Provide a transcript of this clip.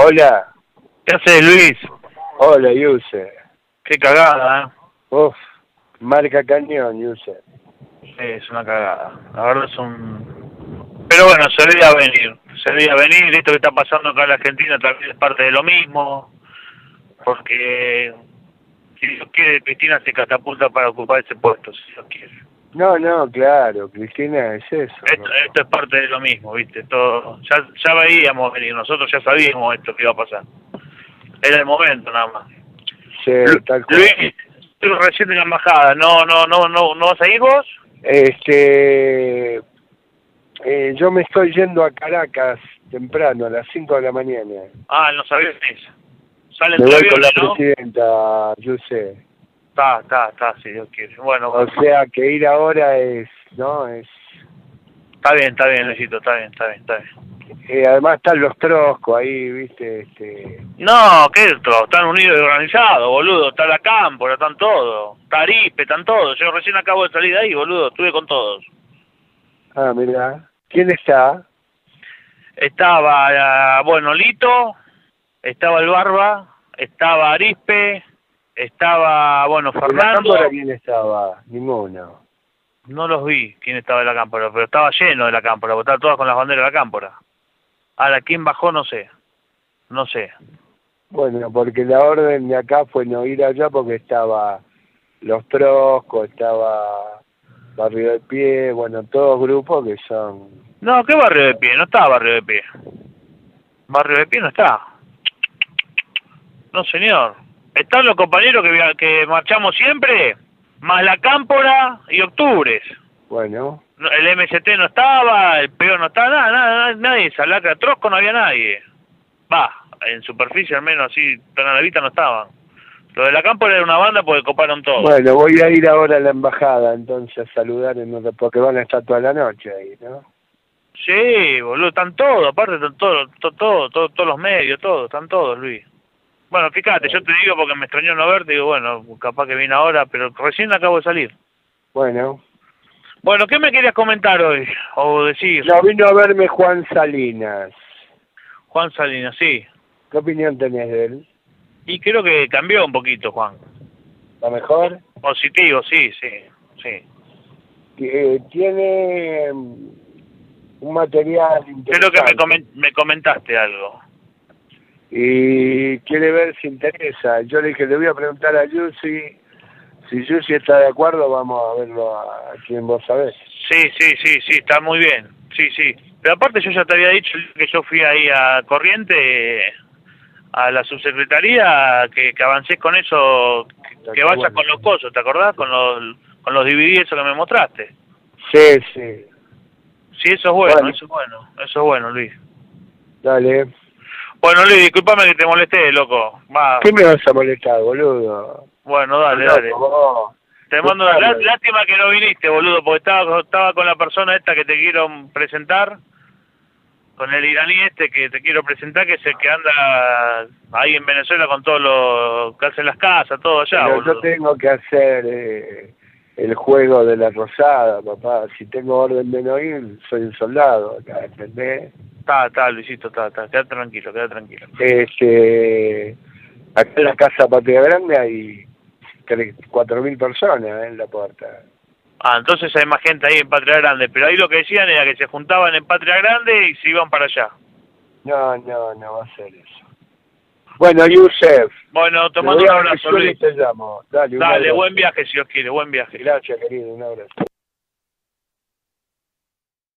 Hola. ¿Qué haces, Luis? Hola, Yuse. Qué cagada, ¿eh? Uf, marca cañón, Yuse. Sí, es una cagada. La verdad es un... Pero bueno, se veía venir. Se veía venir. Esto que está pasando acá en la Argentina también es parte de lo mismo. Porque si Dios quiere, Cristina se catapulta para ocupar ese puesto, si Dios quiere. No, no, claro, Cristina es eso. Esto, ¿no? esto es parte de lo mismo, ¿viste? Todo, ya, ya veíamos venir, nosotros ya sabíamos esto que iba a pasar. Era el momento nada más. Sí, tal cual. Luis, estoy recién en la embajada, ¿no, no, no, no, no vas a ir vos? Este, eh, yo me estoy yendo a Caracas temprano, a las 5 de la mañana. Ah, no sabías eso. Sale Me voy con la ¿no? presidenta, Yuse. Está, está, está, si Dios quiere. Bueno, O sea que ir ahora es, ¿no? Es, está bien, está bien, Luisito, está bien, está bien, está bien. eh, además están los troscos ahí, ¿viste? Este, No, ¿qué esto? Están unidos y organizados, boludo. Está la cámpora, están todos. Está Arispe, están todos. Yo recién acabo de salir de ahí, boludo. Estuve con todos. ah, mira. ¿Quién está? Estaba, ah, bueno, Lito, estaba el Barba, estaba Arispe, estaba, bueno, ¿En la Fernando. quién estaba? Ninguno. No los vi quién estaba en la cámpora, pero estaba lleno de la cámpora, porque estaban todas con las banderas de la cámpora. Ahora, ¿quién bajó? No sé. No sé. Bueno, porque la orden de acá fue no ir allá porque estaba Los Troscos, estaba Barrio de Pie, bueno, todos grupos que son... No, ¿qué barrio de pie? No está barrio de pie. Barrio de pie no está. No, señor. Están los compañeros que, que marchamos siempre, más la cámpora y octubres. Bueno, No, El MST no estaba, el peor no estaba, nada, nada, nadie, Salacra, Trosco no había nadie. Va, en superficie al menos así, tan a la vista no estaban. Lo de la cámpora era una banda porque coparon todo. bueno, voy a ir ahora a la embajada entonces a saludar porque van a estar toda la noche ahí, ¿no? Sí, boludo, están todos, aparte están todos, to- todo, todo- todos los medios, todos, están todos, Luis. Bueno, fíjate, yo te digo porque me extrañó no verte, digo, bueno, capaz que viene ahora, pero recién acabo de salir. Bueno, Bueno, ¿qué me querías comentar hoy? O decir, no vino a verme Juan Salinas. Juan Salinas, sí. ¿Qué opinión tenés de él? Y creo que cambió un poquito, Juan. ¿La mejor? Positivo, sí, sí, sí. Eh, tiene mm, un material Creo interesante. que me, comen- me comentaste algo. Y quiere ver si interesa. Yo le dije, le voy a preguntar a Yusi, si Yusi está de acuerdo, vamos a verlo a, quien vos sabés. Sí, sí, sí, sí, está muy bien. Sí, sí. Pero aparte yo ya te había dicho que yo fui ahí a Corriente, a la subsecretaría, que, que avancés con eso, que, que vayas Bueno. con los cosos, ¿te acordás? Con los, con los DVD, eso que me mostraste. Sí, sí, Sí, eso es bueno, Bueno. eso es bueno, eso es bueno, Luis. dale. Bueno, Luis, discúlpame que te molesté, loco. Va, ¿Qué me vas a molestar, boludo? bueno, dale, dale. vos. Te mando una lástima que no viniste, boludo, porque estaba, estaba con la persona esta que te quiero presentar, con el iraní este que te quiero presentar, que es el que anda ahí en Venezuela con todos los que hacen las casas, todo allá, Pero boludo. yo tengo que hacer eh, el juego de la rosada, papá. Si tengo orden de no ir, soy un soldado acá, ¿entendés? Está, está, Luisito, está, está, queda tranquilo, queda tranquilo. Este, acá en la Casa Patria Grande hay tres- cuatro mil personas eh, en la puerta. Ah, entonces hay más gente ahí en Patria Grande, pero ahí lo que decían era que se juntaban en Patria Grande y se iban para allá. No, no, no va a ser eso. Bueno, Yusef, Bueno, te te mando voy un abrazo, Luis. te llamo. Dale, Dale, buen viaje si Dios quiere, buen viaje. Gracias, querido, un abrazo.